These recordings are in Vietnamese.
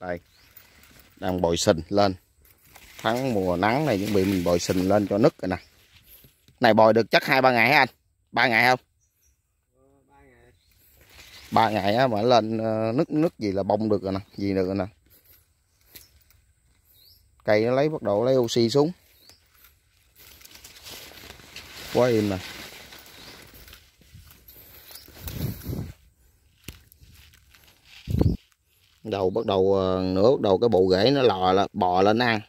đây. Đang bồi sình lên. Tháng mùa nắng này, chuẩn bị mình bồi sình lên cho nứt rồi nè. Này, bồi được chắc hai, ba ngày hả anh? Ba ngày không? Ba ngày. Á, mà lên ờ, nứt nứt gì là bông được rồi nè, gì được rồi nè. Cây nó lấy bắt đầu lấy oxy xuống. Quá im nè. Đầu bắt đầu ờ, nửa bắt đầu cái bộ rễ nó lò là bò lên ăn.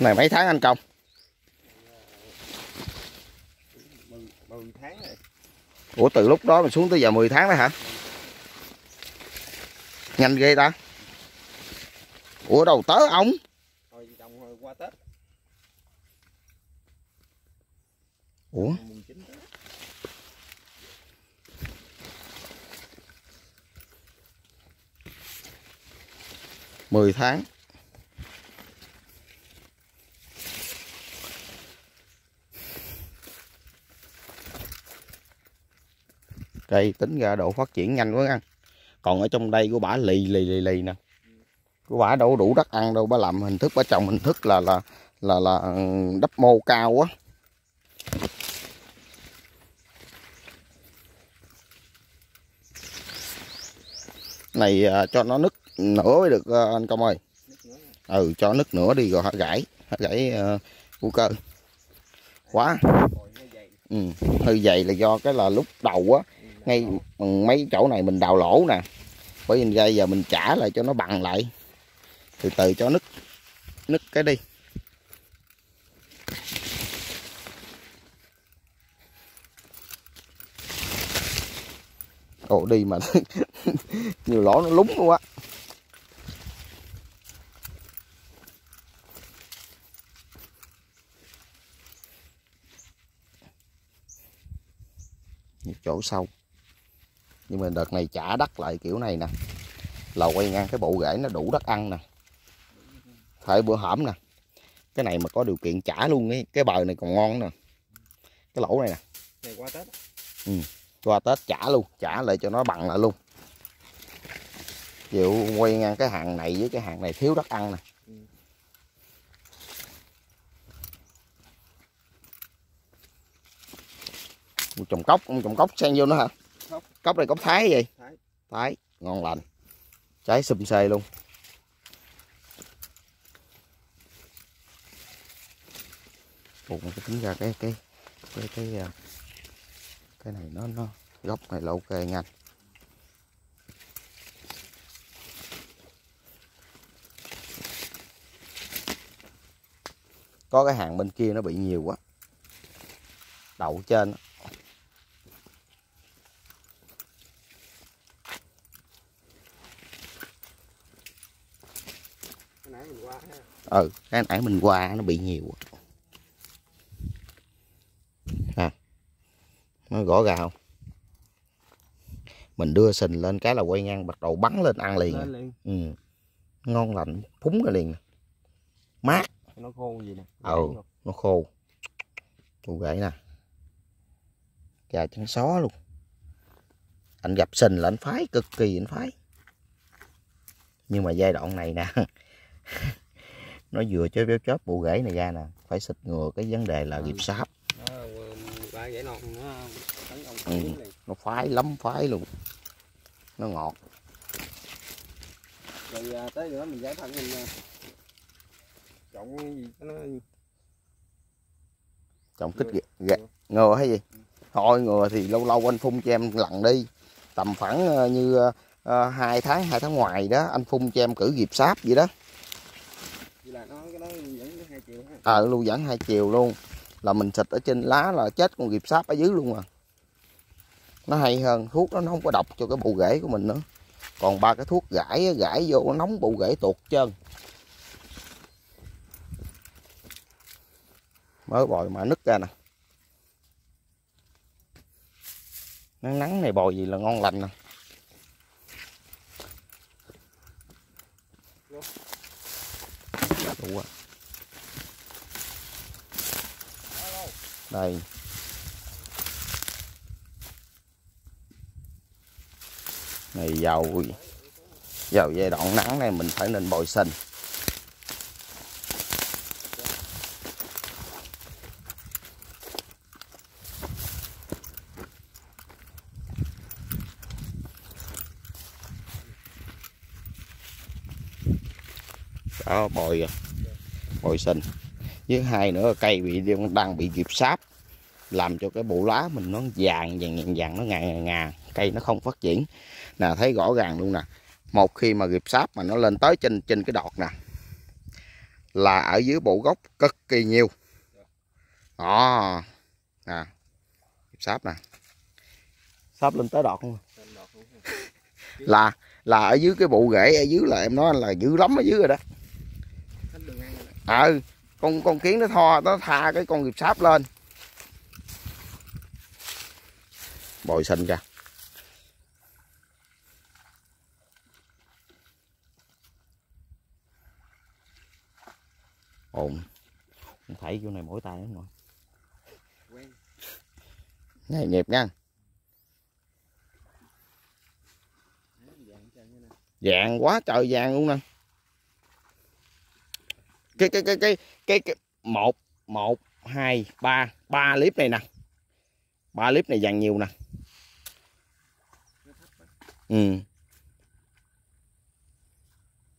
Này mấy tháng anh công? Mười tháng rồi ủa từ lúc đó mình xuống tới giờ 10 tháng đó hả? Nhanh ghê ta. Ủa đầu tớ ống qua tết. Ủa? 10 tháng. Cây tính ra độ phát triển nhanh quá ăn còn ở trong đây của bả lì lì lì lì nè bả đâu đủ đất ăn đâu bả làm hình thức bả trồng hình thức là là là là ừ, đắp mô cao quá này à, cho nó nứt nữa mới được à, anh công ơi. Ừ cho nứt nữa đi rồi hả gãy hả gãy à, uh, cu cơ. Quá. Ừ. hơi dày là do cái là lúc đầu á ngay mấy chỗ này mình đào lỗ nè. Bởi vì ra giờ mình trả lại cho nó bằng lại từ từ cho nứt nứt cái đi. Ồ, đi mà nhiều lỗ nó lúng luôn á. Nhiều chỗ sâu. Nhưng mà đợt này trả đất lại kiểu này nè. Là quay ngang cái bộ rễ nó đủ đất ăn nè phải bữa hổm nè. Cái này mà có điều kiện trả luôn ấy cái bờ này còn ngon nè. Cái lỗ này nè. Này qua tết qua tết trả luôn trả lại cho nó bằng lại luôn. Chịu quay ngang cái hàng này với cái hàng này thiếu đất ăn nè. Ừ. Trồng cốc ông trồng cốc xen vô nữa hả? Cốc. cốc này cốc thái gì Thái. thái ngon lành. Trái xum xê luôn Ủa, cái tính ra cái cái cái cái à, cái này nó nó gốc này là ok nha. Có cái hàng bên kia nó bị nhiều quá. Đậu trên. Mình ừ cái nãy mình qua nó bị nhiều quá. nè nó gõ gà không? Mình đưa sình lên cái là quay ngang bắt đầu bắn lên ăn liền. À. lên liền. Ừ. ngon lành phúng ra liền. Mát. Nó khô gì nè? Ừ. nó khô. Củ gãy nè. Gà trắng xó luôn. Anh gặp sình là anh phái cực kỳ anh phái. Nhưng mà giai đoạn này nè nó vừa chớp chớp chớp bộ rễ này ra nè. Phải xịt ngừa cái vấn đề là nghiệp sáp nó Ừ. ừ. nó phái lắm phái luôn. Nó ngọt. Rồi à, tới nữa mình giải thân mình à, chọn cái gì nó trồng thích gà, gà. Ngừa hay gì? Thôi ngừa thì lâu lâu anh phun cho em lần đi. Tầm khoảng ờ, như ờ, hai tháng hai tháng ngoài đó anh phun cho em cử dịp sáp vậy đó. Ờ lưu dẫn hai chiều luôn. Là mình xịt ở trên lá là chết con dịp sáp ở dưới luôn à nó hay hơn thuốc đó, nó không có độc cho cái bộ rễ của mình nữa. Còn ba cái thuốc gãi gãi vô nó nóng bộ rễ tuột chân mới bòi mà nứt ra nè. Nắng nắng này bòi gì là ngon lành nè. Đủ rồi. Đây. Này vào vào giai đoạn nắng này mình phải nên bồi xanh đó bồi bồi xanh với hai nữa cây bị đang bị dịp sáp làm cho cái bộ lá mình nó vàng vàng vàng, vàng nó ngà ngà. Cây nó không phát triển nè thấy rõ ràng luôn nè. Một khi mà kịp sáp mà nó lên tới trên trên cái đọt nè là ở dưới bộ gốc cực kỳ nhiều. Đó. Nè kịp sáp nè. Sáp lên tới đọt luôn. Là là ở dưới cái bộ rễ ở dưới là em nói là dữ lắm ở dưới rồi đó. Rồi ừ con con kiến nó tho nó tha cái con nghiệp sáp lên. Bồi xanh ra ồn. Không thấy chỗ này mỗi tay lắm rồi. Này nghiệp nha. Vàng quá trời vàng luôn nè. Cái cái cái cái cái, cái một một hai ba ba clip này nè. Ba clip này vàng nhiều nè. Ừ.